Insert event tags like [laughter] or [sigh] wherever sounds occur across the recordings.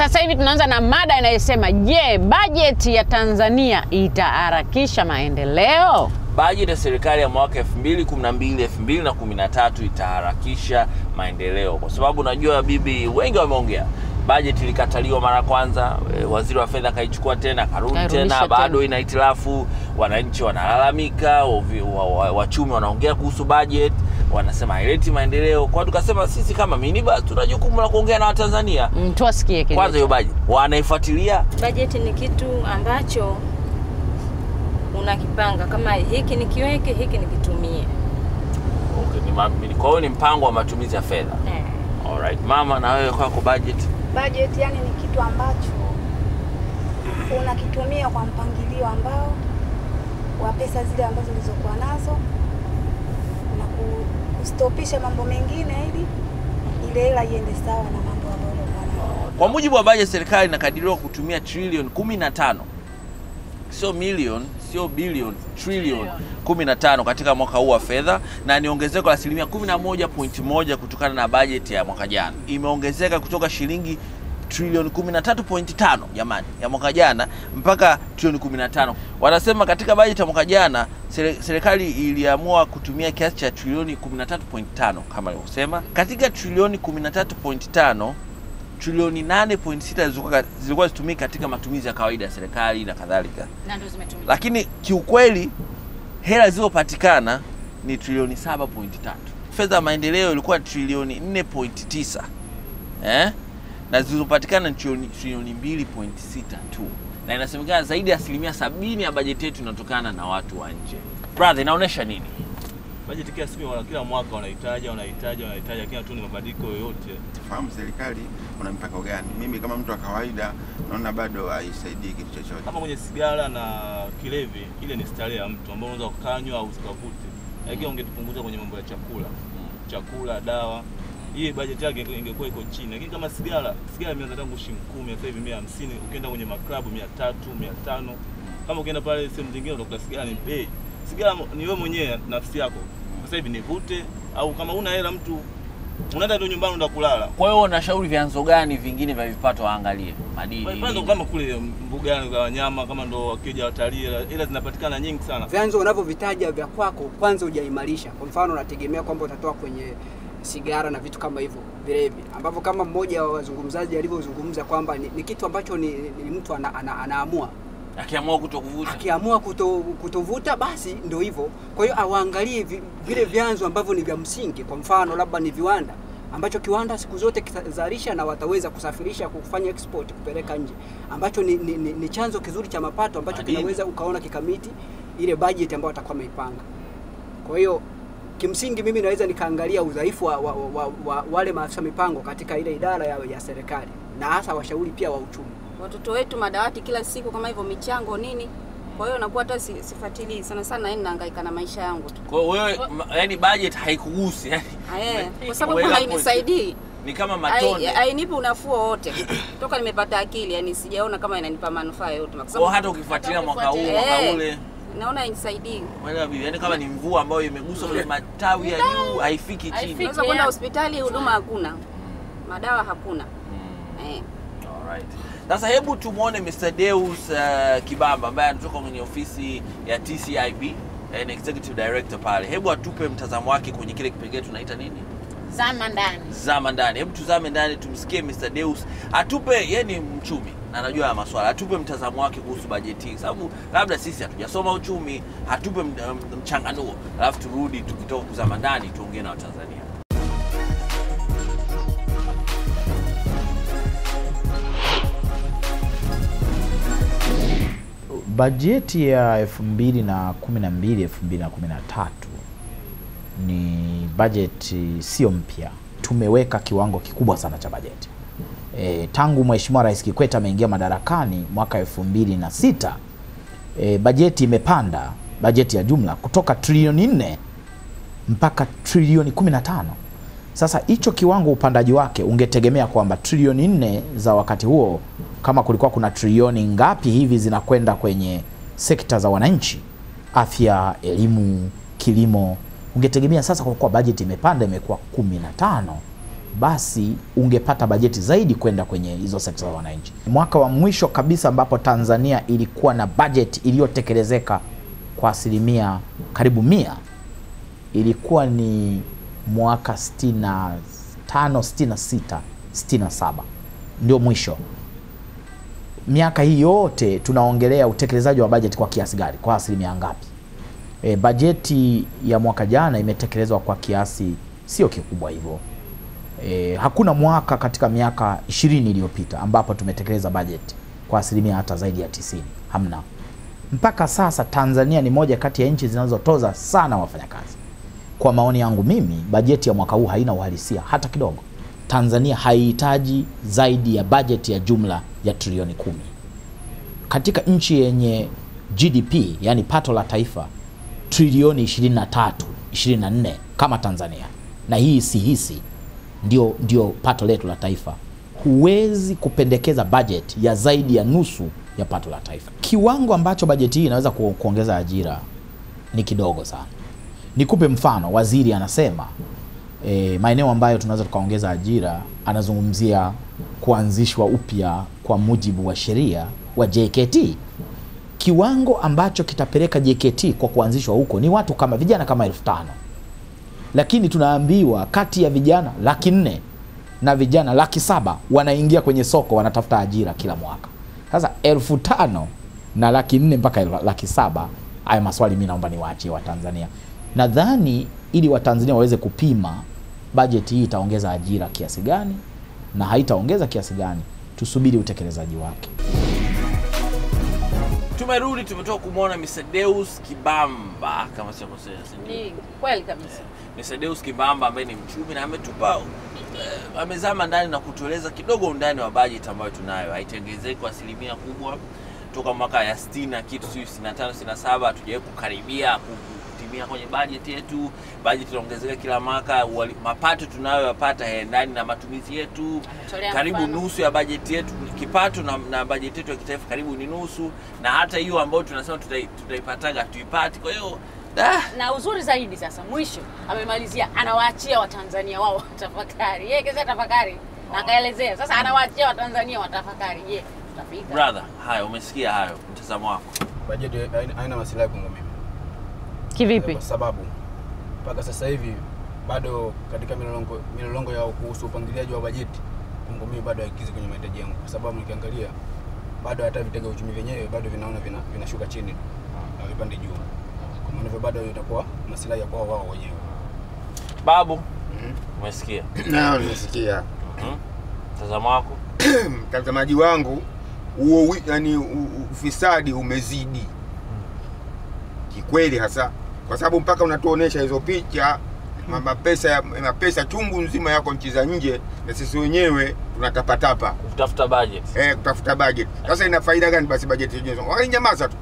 Sasa hivi tunaanza na mada inayosema je, bajeti ya Tanzania itaharakisha maendeleo? Bajeti ya serikali ya mwaka 2012 2013 itaharakisha maendeleo, kwa sababu najua bibi, wengi wameongea bajeti ilikataliwa mara kwanza, e, waziri wa fedha akaichukua tena karudi tena, bado ina hitilafu. Wananchi wanalalamika, wachumi wanaongea kuhusu bajeti, wanasema haileti maendeleo. Kwa tukasema sisi kama Miniba tuna jukumu la kuongea na Watanzania. Mm, Tuwasikie kile. Kwanza hiyo bajeti wanaifuatilia Bajeti ni kitu ambacho unakipanga kama hiki nikiweke, hiki nikitumie. okay, ni kwa hiyo ni mpango wa matumizi ya fedha. Eh. Alright, mama, na wewe kwako bajeti Budget yani ni kitu ambacho unakitumia kwa mpangilio ambao wa pesa zile ambazo ulizokuwa nazo kustopisha mambo mengine ili ile hela iende sawa na mambo ambayo. Kwa mujibu wa bajeti, serikali inakadiriwa kutumia trilioni 15, sio milioni, sio bilioni, trilioni 15 katika mwaka huu wa fedha, na ni ongezeko la asilimia 11.1 kutokana na bajeti ya mwaka jana. Imeongezeka kutoka shilingi trilioni 13.5 jamani, ya mwaka jana mpaka trilioni 15. Wanasema katika bajeti ya mwaka jana serikali iliamua kutumia kiasi cha trilioni 13.5 kama alivyosema. Katika trilioni 13.5 trilioni 8.6 zilikuwa zilikuwa zitumika katika matumizi ya kawaida ya serikali na kadhalika, lakini kiukweli hela zilizopatikana ni trilioni 7.3. Fedha ya maendeleo ilikuwa trilioni 4.9 eh? Na zilizopatikana ni trilioni trilioni 2.6 tu, na inasemekana zaidi ya asilimia sabini ya bajeti yetu inatokana na watu wa nje. Brother, inaonyesha nini? Bajeti kila siku kila mwaka wanahitaji wanahitaji wanahitaji, lakini hatuni mabadiliko yoyote. fahamu serikali kuna mpango gani. Mimi kama mtu wa kawaida naona bado haisaidii kitu chochote. Kama kwenye sigara na kilevi, ile ni starehe ya mtu ambao unaweza ukanywa au usikavute, lakini ungetupunguza kwenye mambo ya chakula, chakula, dawa, hii bajeti yake ingekuwa iko chini. Lakini kama sigara, sigara imeanza tangu shilingi kumi, sasa hivi mia hamsini, ukienda kwenye maklabu mia tatu, mia tano. Kama ukienda pale sehemu zingine utakuta sigara ni bei. Sigara ni wewe mwenyewe nafsi yako, sasa hivi nivute au kama una hela mtu unaenda ndio nyumbani unaenda kulala Kwa hiyo unashauri vyanzo gani vingine vya vipato waangalie? Madini, Kwa hiyo kama kule mbugani za wanyama kama ndo wakija watalii ila zinapatikana nyingi sana vyanzo unavyovitaja vya kwako kwanza hujaimarisha. Kwa mfano, unategemea kwamba utatoa kwenye sigara na vitu kama hivyo vilevi, ambavyo kama mmoja wa wazungumzaji alivyozungumza kwamba ni, ni kitu ambacho ni, ni mtu ana, ana, anaamua. Akiamua kutovuta akiamua kuto, kutovuta basi ndio hivyo. Kwa hiyo awaangalie vile vyanzo ambavyo ni vya msingi, kwa mfano labda ni viwanda ambacho kiwanda siku zote kitazalisha na wataweza kusafirisha kufanya export kupeleka nje, ambacho ni, ni, ni, ni chanzo kizuri cha mapato ambacho kinaweza ukaona kikamiti ile budget ambayo watakuwa wameipanga. Kwa hiyo kimsingi mimi naweza nikaangalia udhaifu wa, wa, wa, wa, wa wale maafisa mipango katika ile idara ya, ya serikali na hasa washauri pia wa uchumi. Watoto wetu madawati kila siku kama hivyo michango nini. Kwa hiyo nakuwa hata si- sifuatilii sana sana, yani nahangaika na maisha yangu tu. kwa hiyo wewe yani budget haikugusi yani Eh, kwa sababu hainisaidii. ni kama matone hainipi unafuu wote toka nimepata akili, yani sijaona kama inanipa manufaa yote, Kwa sababu hata ukifuatilia mwaka huu mwaka Eh, ule naona inisaidii. Unaelewa bibi yani kama ni mvua ambayo imegusa kwenye matawi ya juu haifiki chini Unaweza kwenda hospitali huduma hakuna, madawa hakuna. Eh. Alright. Sasa hebu tumwone Mr. Deus uh, Kibamba ambaye anatoka kwenye ofisi ya TCIB an executive director pale. Hebu atupe mtazamo wake kwenye kile kipengele tunaita nini? Zama ndani. Zama ndani. Hebu tuzame ndani tumsikie Mr. Deus atupe, yeye ni mchumi na anajua ya maswala, atupe mtazamo wake kuhusu bajeti hii, sababu labda sisi hatujasoma uchumi, atupe m- m- mchanganuo, alafu turudi tukitoka kuzama ndani tuongee na Watanzania. Bajeti ya 2012 2013 ni bajeti sio mpya. Tumeweka kiwango kikubwa sana cha bajeti e, tangu Mheshimiwa Rais Kikwete ameingia madarakani mwaka 2006 e, bajeti imepanda, bajeti ya jumla kutoka trilioni 4 mpaka trilioni 15. Sasa hicho kiwango upandaji wake ungetegemea kwamba trilioni nne za wakati huo, kama kulikuwa kuna trilioni ngapi hivi zinakwenda kwenye sekta za wananchi, afya, elimu, kilimo, ungetegemea sasa kwa kuwa bajeti imepanda imekuwa 15 basi ungepata bajeti zaidi kwenda kwenye hizo sekta za wananchi. Mwaka wa mwisho kabisa ambapo Tanzania ilikuwa na bajeti iliyotekelezeka kwa asilimia karibu mia ilikuwa ni mwaka 65, 66, 67 ndio mwisho. Miaka hii yote tunaongelea utekelezaji wa bajeti kwa kiasi gani, kwa asilimia ngapi? E, bajeti ya mwaka jana imetekelezwa kwa kiasi sio kikubwa hivyo. E, hakuna mwaka katika miaka ishirini iliyopita ambapo tumetekeleza bajeti kwa asilimia hata zaidi ya tisini. Hamna. Mpaka sasa Tanzania ni moja kati ya nchi zinazotoza sana wafanyakazi. Kwa maoni yangu mimi, bajeti ya mwaka huu haina uhalisia hata kidogo. Tanzania haihitaji zaidi ya bajeti ya jumla ya trilioni kumi katika nchi yenye GDP yani pato la taifa trilioni 23 24 kama Tanzania, na hii si hisi ndio, ndio pato letu la taifa. Huwezi kupendekeza bajeti ya zaidi ya nusu ya pato la taifa. Kiwango ambacho bajeti hii inaweza ku, kuongeza ajira ni kidogo sana. Nikupe mfano, waziri anasema e, maeneo ambayo tunaweza tukaongeza ajira, anazungumzia kuanzishwa upya kwa mujibu wa sheria wa JKT. Kiwango ambacho kitapeleka JKT kwa kuanzishwa huko ni watu kama vijana kama elfu tano lakini tunaambiwa kati ya vijana laki nne na vijana laki saba wanaingia kwenye soko wanatafuta ajira kila mwaka. Sasa elfu tano na laki nne mpaka laki saba haya maswali mi naomba niwaachie Watanzania. Nadhani ili Watanzania waweze kupima bajeti hii itaongeza ajira kiasi gani na haitaongeza kiasi gani, tusubiri utekelezaji wake. Tumerudi, tumetoka kumwona Mr. Deus Kibamba kama sikosea, si kweli kabisa. Mr. Deus Kibamba ambaye ni mchumi na ametupa uh, amezama ndani na kutueleza kidogo undani wa bajeti ambayo tunayo. Haitengezeki kwa asilimia kubwa toka mwaka ya 60 na kitu sio 65 67, hatujawahi kukaribia kutimia kwenye bajeti yetu. Bajeti inaongezeka kila mwaka, mapato tunayoyapata hayaendani na matumizi yetu. Karibu mpano. nusu ya bajeti yetu kipato na, na bajeti yetu ya kitaifa karibu ni nusu, na hata hiyo ambayo tunasema tutai- tutaipataga tuipati. Kwa hiyo ah, na uzuri zaidi sasa, mwisho amemalizia, anawaachia Watanzania wao [laughs] watafakari. Yeye kesa tafakari na akaelezea sasa, anawaachia Watanzania watafakari. Je, tutafika? brother, haya umesikia hayo, mtazamo wako. bajeti haina- masilahi kwangu mimi Kivipi? kwa sababu mpaka sasa hivi bado katika milolongo, milolongo ya kuhusu upangiliaji wa bajeti kwangu mimi bado haikizi kwenye mahitaji yangu, kwa sababu nikiangalia bado hata vitega uchumi vyenyewe bado vinaona vinashuka vina- vinashuka chini na vipande juu, kwa maana hivyo bado itakuwa masilahi ya kwao wao wenyewe. Babu, umesikia Naam, nimesikia Mhm. mtazamo wako? [clears throat] mtazamaji wangu, huo yani ufisadi umezidi kikweli, hasa kwa sababu mpaka unatuonesha hizo picha ma- mapesa ya- mapesa chungu nzima yako nchi za nje, na sisi wenyewe tunatapatapa Kutafuta budget. eh, kutafuta budget. Sasa ina faida gani basi budget yenyewe? Walinyamaza tu,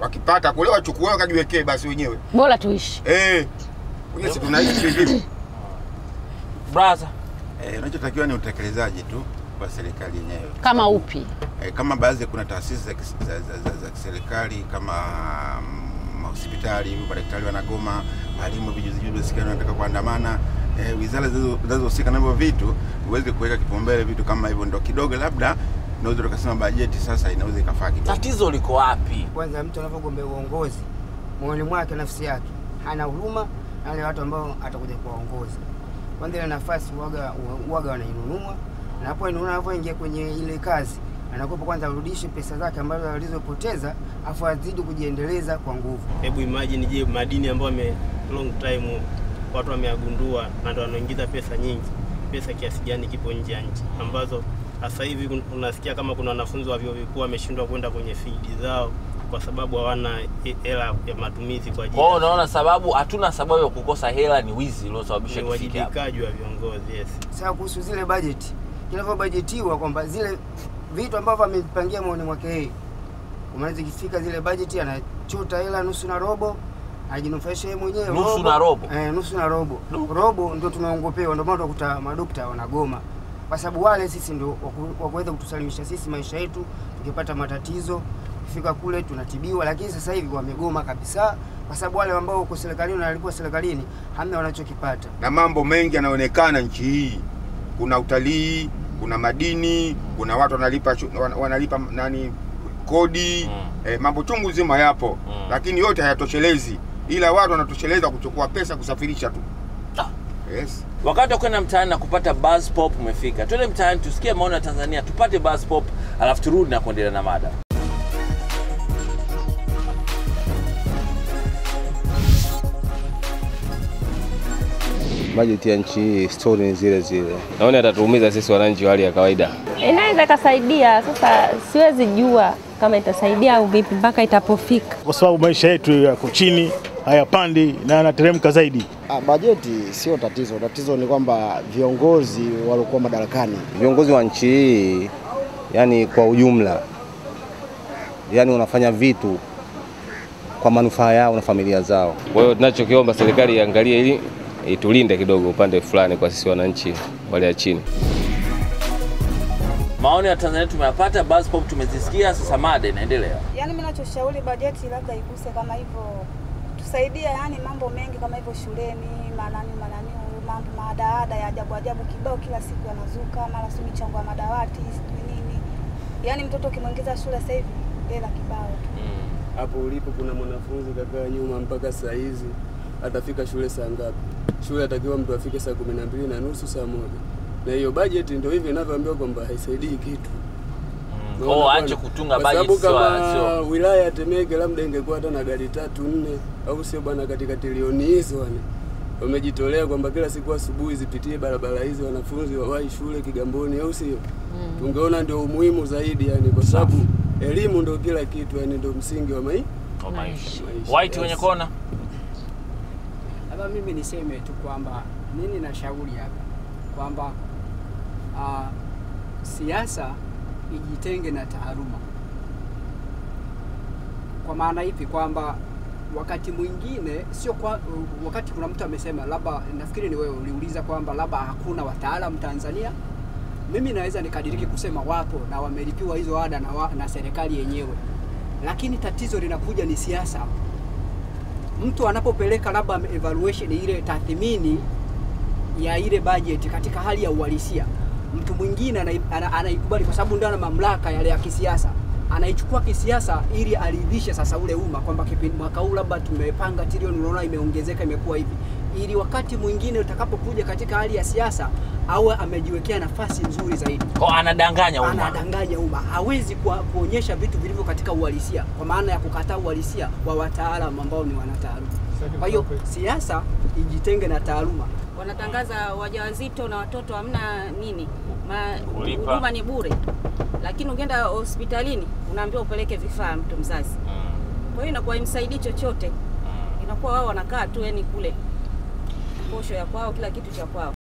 wakipata kule wachukue wakajiwekee basi wenyewe Bora tuishi. eh, wenyewe tunaishi vipi? Brother, Eh, unachotakiwa ni utekelezaji tu wa serikali yenyewe Kama upi? E, kama baadhi kuna taasisi za, za, za, za, za kiserikali kama mm, mahospitali, madaktari wanagoma, walimu vijuzi juzi sikana wanataka kuandamana. e, wizara zinazo- zinazohusika na hivyo vitu uweze kuweka kipaumbele vitu kama hivyo, ndo kidogo labda naweza tukasema bajeti sasa inaweza ikafaa kidogo. tatizo liko wapi? Kwanza mtu anapogombea uongozi, moyoni mwake, nafsi yake hana huruma na wale watu ambao atakuja kuwaongoza. Kwanza ile nafasi uwaga, uwaga wanainunua, na hapo inunua, anapoingia kwenye ile kazi anakopa kwanza arudishe pesa zake ambazo alizopoteza, afu azidi kujiendeleza kwa nguvu. Hebu imagine, je, madini ambayo ame long time watu wameagundua na ndo wanaingiza pesa nyingi, pesa kiasi gani kipo nje ya nchi, ambazo sasa hivi unasikia kama kuna wanafunzi wa vyuo vikuu wameshindwa kwenda kwenye field zao kwa sababu hawana hela ya matumizi kwa ajili Kwa hiyo unaona sababu, hatuna sababu ya kukosa hela, ni wizi uliosababisha ni tufike uwajibikaji wa viongozi. Yes. Sasa kuhusu zile bajeti, kinavyobajetiwa kwamba zile vitu ambavyo amepangia moyoni mwake yeye, unaweza ikifika zile bajeti anachota hela nusu na robo ajinufaisha yeye mwenyewe Nusu na robo? eh, nusu na robo no. robo ndio tunaongopewa, ndio maana tunakuta madokta wanagoma kwa sababu wale sisi ndio wa kuweza kutusalimisha sisi maisha yetu, tukipata matatizo kufika kule tunatibiwa, lakini sasa hivi wamegoma kabisa, kwa sababu wale ambao uko serikalini walikuwa serikalini hamna wanachokipata. na mambo mengi yanaonekana nchi hii. Kuna utalii, kuna madini, kuna watu wanalipa wanalipa nani kodi mm. eh, mambo chungu zima yapo mm. lakini yote hayatoshelezi, ila watu wanatosheleza kuchukua pesa kusafirisha tu. ah. Yes. Wakati wa kwenda mtaani na kupata buzz pop umefika. Twende mtaani tusikie maoni ya Tanzania, tupate buzz pop, alafu turudi na kuendelea na mada. Bajeti ya nchi hii stori ni zile zile. Naona atatuumiza sisi wananchi wa hali ya kawaida. Inaweza ikasaidia. Sasa siwezi jua kama itasaidia au vipi mpaka itapofika. kwa sababu maisha yetu yako chini, hayapandi na yanateremka zaidi. Ah, bajeti sio tatizo. Tatizo ni kwamba viongozi waliokuwa madarakani Viongozi wa nchi hii, yani kwa ujumla, yani wanafanya vitu kwa manufaa yao na familia zao. Kwa hiyo tunachokiomba serikali iangalie ili itulinde kidogo upande fulani kwa sisi wananchi wale ya chini. Maoni ya Tanzania tumeyapata, basi pop tumezisikia, sasa mada inaendelea. Yaani mimi nachoshauri bajeti labda iguse kama hivyo, tusaidia yani mambo mengi kama hivyo shuleni, manani manani, mambo maadaada ya ajabu ajabu kibao kila siku yanazuka, mara si michango ya madawati sijui nini. Yaani mtoto ukimwingiza shule sasa hivi hela kibao tu. hapo ulipo kuna mwanafunzi kakaa nyuma mpaka saa hizi atafika shule saa ngapi? Shule atakiwa mtu afike saa kumi na mbili na nusu saa moja, na hiyo bajeti ndio hivi inavyoambiwa kwamba haisaidii kitu. mm. Oh, anje aache kutunga Kwa sababu budget, sio- kama so. wilaya ya Temeke labda ingekuwa hata na gari tatu nne, au sio bwana, katika trilioni hizo yani wamejitolea kwamba kila siku asubuhi zipitie barabara hizi, wanafunzi wawahi shule Kigamboni, au sio? Mm. Tungeona ndio umuhimu zaidi yani, kwa sababu elimu ndio kila kitu yani, ndio msingi wa mai maisha. maisha. White Yes. wenye kona. Labda mimi niseme tu kwamba nini nashauri hapa kwamba uh, siasa ijitenge na taaluma. Kwa maana ipi? Kwamba wakati mwingine sio kwa, wakati kuna mtu amesema, labda nafikiri ni wewe uliuliza kwamba labda hakuna wataalamu Tanzania. Mimi naweza nikadiriki kusema wapo na wamelipiwa hizo ada na, na serikali yenyewe, lakini tatizo linakuja ni siasa mtu anapopeleka labda evaluation ile tathmini ya ile budget katika hali ya uhalisia, mtu mwingine anaikubali kwa sababu ndio ana mamlaka yale ya kisiasa, anaichukua kisiasa ili aridhishe sasa ule umma kwamba kipindi mwaka huu labda tumepanga trilioni, unaona imeongezeka, imekuwa hivi, ili wakati mwingine utakapokuja katika hali ya siasa awe amejiwekea nafasi nzuri zaidi. Kwa anadanganya umma. Anadanganya umma, hawezi kuonyesha vitu vilivyo katika uhalisia, kwa maana ya kukataa uhalisia wa wataalamu ambao ni wanataaluma. Kwa hiyo siasa ijitenge na taaluma. wanatangaza wajawazito na watoto hamna nini huduma ni bure, lakini ukienda hospitalini unaambiwa upeleke vifaa mtu mzazi. Kwa hiyo inakuwa imsaidii chochote, inakuwa wao wanakaa tu yani kule posho ya kwao, kila kitu cha kwao.